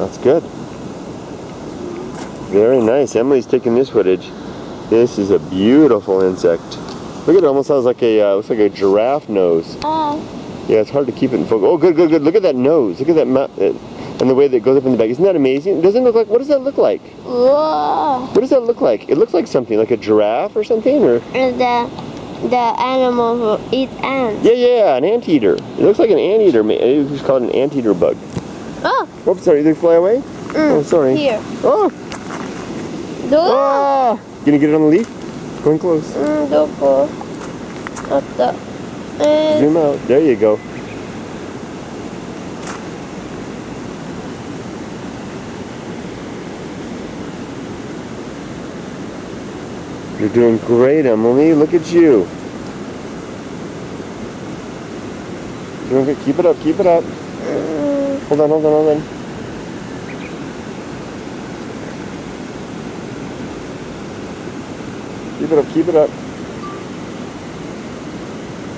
That's good. Very nice. Emily's taking this footage. This is a beautiful insect. Look at it, almost sounds like a, uh, looks like a giraffe nose. Oh. Yeah, it's hard to keep it in focus. Oh, good, good, good. Look at that nose. Look at that mouth. Uh, and the way that it goes up in the back. Isn't that amazing? It doesn't look like, what does that look like? Whoa. What does that look like? It looks like something, like a giraffe or something, or? And the, the animal will eat ants. Yeah, yeah, an anteater. It looks like an anteater. Maybe we just call it an anteater bug. Oh. Oh, sorry. Did they fly away? Mm, oh, sorry. Here. Oh. No. Ah. Can you get it on the leaf? Going close. Mm, don't go. Up the. And Zoom out. There you go. You're doing great, Emily. Look at you. Doing good. Keep it up. Keep it up. Mm. Hold on, hold on, hold on. Keep it up, keep it up.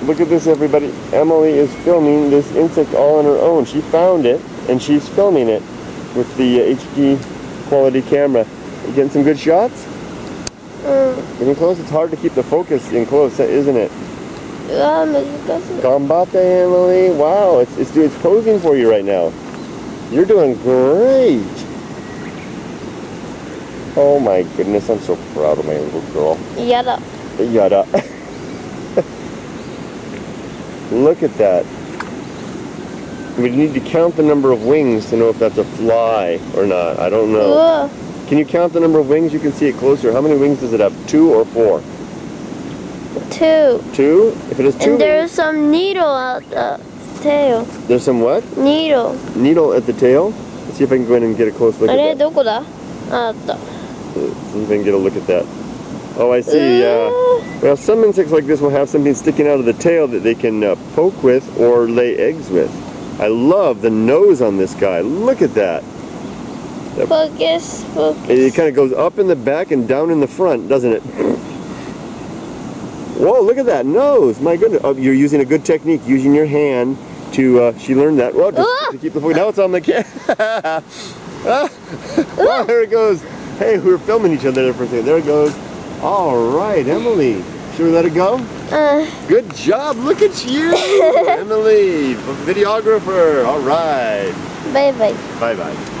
Look at this, everybody. Emily is filming this insect all on her own. She found it, and she's filming it with the uh, HD quality camera. You getting some good shots? Uh. Mm. Getting close? It's hard to keep the focus in close, isn't it? Yeah, Combate, Emily. Wow, it's, it's, it's posing for you right now. You're doing great. Oh my goodness, I'm so proud of my little girl. Yada. Yada. Look at that. We need to count the number of wings to know if that's a fly or not. I don't know. Ugh. Can you count the number of wings? You can see it closer. How many wings does it have? Two or four? Two. Two? If it has two And there's wings, some needle out there tail. there's some what? Needle. Needle at the tail? Let's see if I can go in and get a close look あ at れ that. どこだああった。 See if I can get a look at that. Oh, I see. Yeah. Well, some insects like this will have something sticking out of the tail that they can uh, poke with or lay eggs with. I love the nose on this guy. Look at that. Focus, It focus. kind of goes up in the back and down in the front, doesn't it? Whoa, look at that nose. My goodness. Oh, you're using a good technique, using your hand to uh, she learned that. Well, just, to keep the focus. Now it's on the camera. ah! there it goes. Hey, we were filming each other there for a second. There it goes. All right, Emily. Should we let it go? Uh. Good job. Look at you, Emily, videographer. All right. Bye bye. Bye bye.